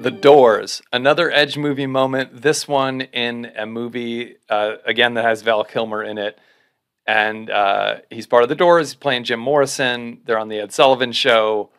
The Doors, another Edge movie moment. This one in a movie, uh, again, that has Val Kilmer in it. And uh, he's part of The Doors. He's playing Jim Morrison. They're on The Ed Sullivan Show.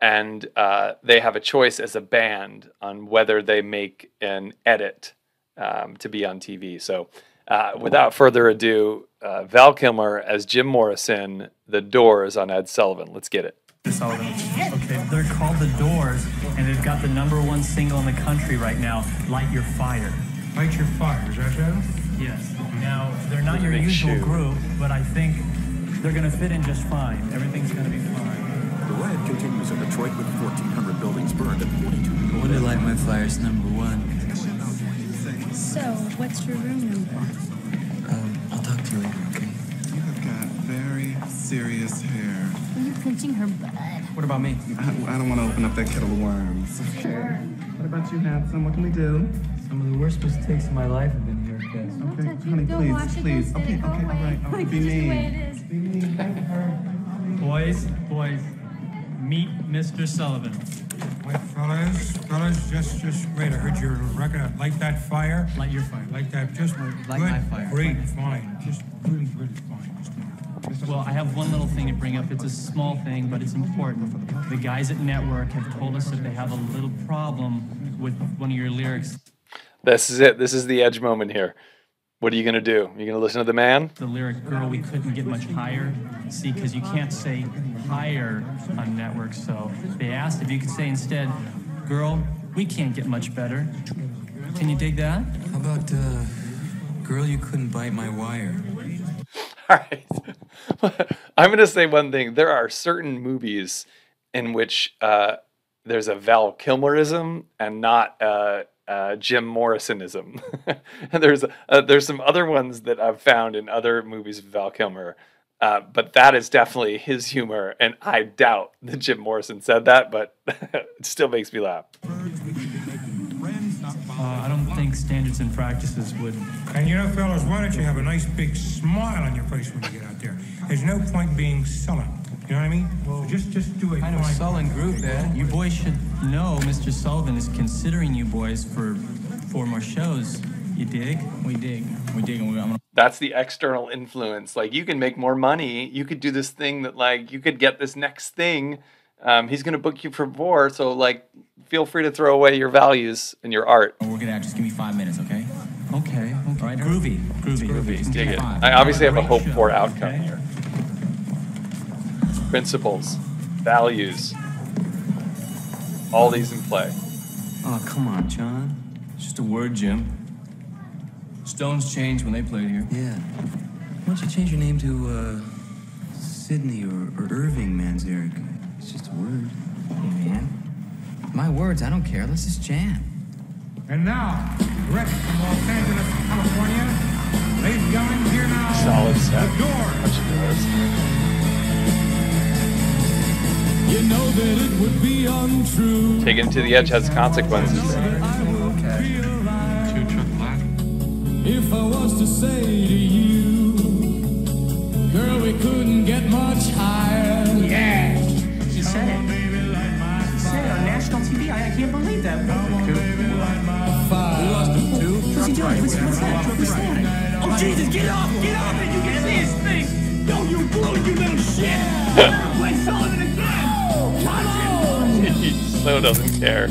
And uh, they have a choice as a band on whether they make an edit um, to be on TV. So, uh, without further ado, uh, Val Kilmer as Jim Morrison, The Doors on Ed Sullivan. Let's get it. Sullivan. Okay, they're called The Doors, and they've got the number one single in the country right now, Light Your Fire. Light Your Fire, is that so? Yes. Now, they're not your usual shoe. group, but I think they're going to fit in just fine. Everything's going to be fine. The riot continues in Detroit with 1,400 buildings burned and 42 I people wonder dead. Light My Fire's number one. So, what's your room number? Um, I'll talk to you later, serious hair. Are you pinching her butt? What about me? I, I don't want to open up that kettle of worms. Sure. What about you, handsome? What can we do? Some of the worst mistakes of my life have been here, Kiss. Okay, touch it. honey, Go please, wash please. Okay, it, okay, all right. All right, Like, be just the way mean. it is. Be mean. Thank her. Boys, boys, meet Mr. Sullivan. Wait, fellas, fellas, just, just wait. I heard your record. Light that fire. Light Your Fire. Light that, just Light good, my fire. great, fine, just really, really fine. Just, Well, I have one little thing to bring up. It's a small thing, but it's important. The guys at Network have told us that they have a little problem with one of your lyrics. This is it. This is the Edge moment here. What are you going to do? You going to listen to the man? The lyric, girl, we couldn't get much higher. See, because you can't say higher on Network. So they asked if you could say instead, girl, we can't get much better. Can you dig that? How about, uh, Girl, You Couldn't Bite My Wire? All right. I'm going to say one thing. There are certain movies in which uh, there's a Val Kilmerism and not uh, uh, Jim Morrisonism. and there's uh, there's some other ones that I've found in other movies of Val Kilmer. But that is definitely his humor, and I doubt that Jim Morrison said that, but it still makes me laugh. Uh, I don't think standards and practices would. and you know, fellas, why don't you have a nice big smile on your face when you get out there? There's no point being sullen. You know what I mean? So just, just do it. Kind of a sullen group, Dad. You boys should know Mr. Sullivan is considering you boys for four more shows. You dig? We dig. We dig, and we, I'm gonna that's the external influence. Like you can make more money. You could do this thing that like you could get this next thing. Um, he's gonna book you for more. So like, feel free to throw away your values and your art. We're gonna. Just give me five minutes, okay? Okay. okay. right, groovy. Groovy. groovy. Dig it. Fine. I obviously have a hope for outcome okay? here. Principles, values, all these in play. Oh, come on, John. It's just a word, Jim. Stones changed when they played here. Yeah. Why don't you change your name to, uh, Sydney or, or Irving Manzarek? It's just a word. Hey, man. My words, I don't care. Let's just jam. And now, direct from Los Angeles, California, ladies and gentlemen, here now, Solid set. The Doors. Bunch. You know that it would be untrue. Taking it to the edge has consequences. If I was to say to you, girl, we couldn't get much I, I can't believe that. We lost him too. What's he doing? What's, what's that? What's that? Oh, Jesus, get off! Get off it! You get see his face! Don't you fool, you little shit! Play Sullivan again! he so doesn't care.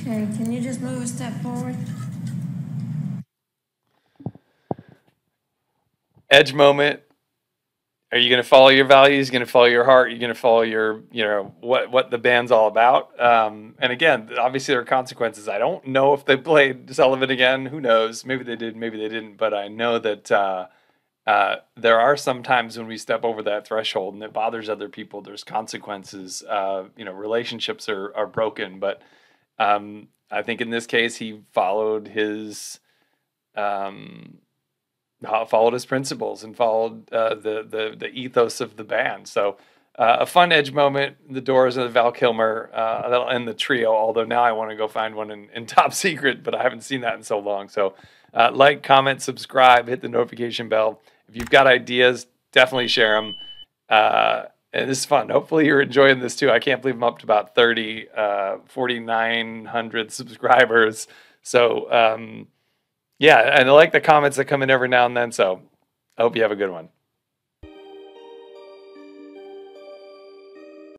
Okay, can you just move a step forward? Edge moment. Are you going to follow your values? You're going to follow your heart? You're going to follow your, you know, what what the band's all about? Um, and again, obviously there are consequences. I don't know if they played Sullivan again. Who knows? Maybe they did. Maybe they didn't. But I know that uh, uh, there are some times when we step over that threshold and it bothers other people. There's consequences. Uh, you know, relationships are are broken. But um, I think in this case, he followed his. Um, followed his principles and followed uh, the, the the ethos of the band. So uh, a fun edge moment. The Doors and Val Kilmer. Uh, that'll end the trio. Although now I want to go find one in, in Top Secret, but I haven't seen that in so long. So uh, like, comment, subscribe, hit the notification bell. If you've got ideas, definitely share them. Uh, and this is fun. Hopefully you're enjoying this too. I can't believe I'm up to about 30, uh, 4,900 subscribers. So, um, yeah, and I like the comments that come in every now and then. So I hope you have a good one.